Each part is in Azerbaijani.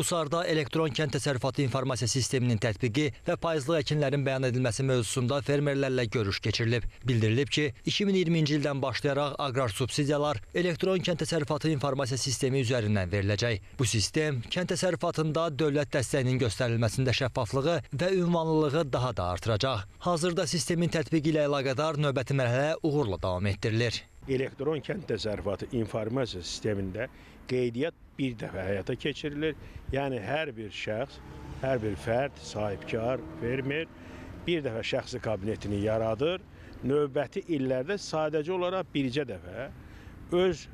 Qusarda elektron kənd təsərrüfatı informasiya sisteminin tətbiqi və payızlıq əkinlərin bəyan edilməsi mövzusunda fermerlərlə görüş keçirilib. Bildirilib ki, 2020-ci ildən başlayaraq aqrar subsidiyalar elektron kənd təsərrüfatı informasiya sistemi üzərindən veriləcək. Bu sistem kənd təsərrüfatında dövlət dəstəyinin göstərilməsində şəffaflığı və ünvanlılığı daha da artıracaq. Hazırda sistemin tətbiqi ilə əlaqədar növbəti mərhələ uğurla davam etdirilir. Elektron kənd təsərrüfatı informasiya sistemində qeydiyyat bir dəfə həyata keçirilir. Yəni hər bir şəxs, hər bir fərd, sahibkar, fermer bir dəfə şəxsi kabinetini yaradır. Növbəti illərdə sadəcə olaraq bircə dəfə öz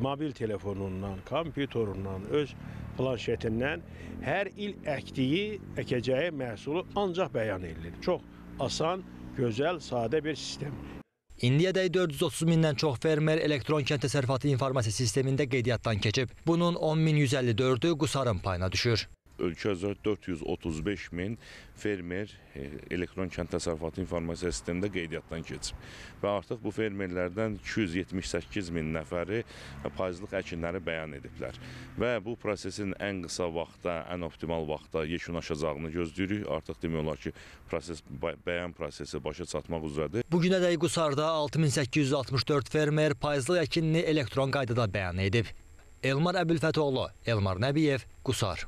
mobil telefonundan, kompüterundan, öz planşetindən hər il əkdiyi, əkəcəyi məhsulu ancaq bəyan edilir. Çox asan, gözəl, sadə bir sistem. İndiyədək 430 mindən çox fermer elektron kənd təsərrüfatı informasiya sistemində qeydiyyatdan keçib. Bunun 10154-ü Qusarın payına düşür. Ölkə üzrə 435 min fermer e, elektron kənd təsərrüfatı informasiya sistemində qeydiyyatdan keçib. Və artıq bu fermerlərdən 278 min nəfəri payızlıq əkinləri bəyan ediblər. Və bu prosesin ən qısa vaxtda, ən optimal vaxtda yekunlaşacağını gözləyirik. Artıq demək olar ki, proses bəyan prosesi başa çatmaq üzrədir. Bu günədək Qusarda 6864 fermer payızlıq əkinini elektron qaydada bəyan edib. Elmar Əbülfətoğlu, Elmar Nəbiyev, Qusar.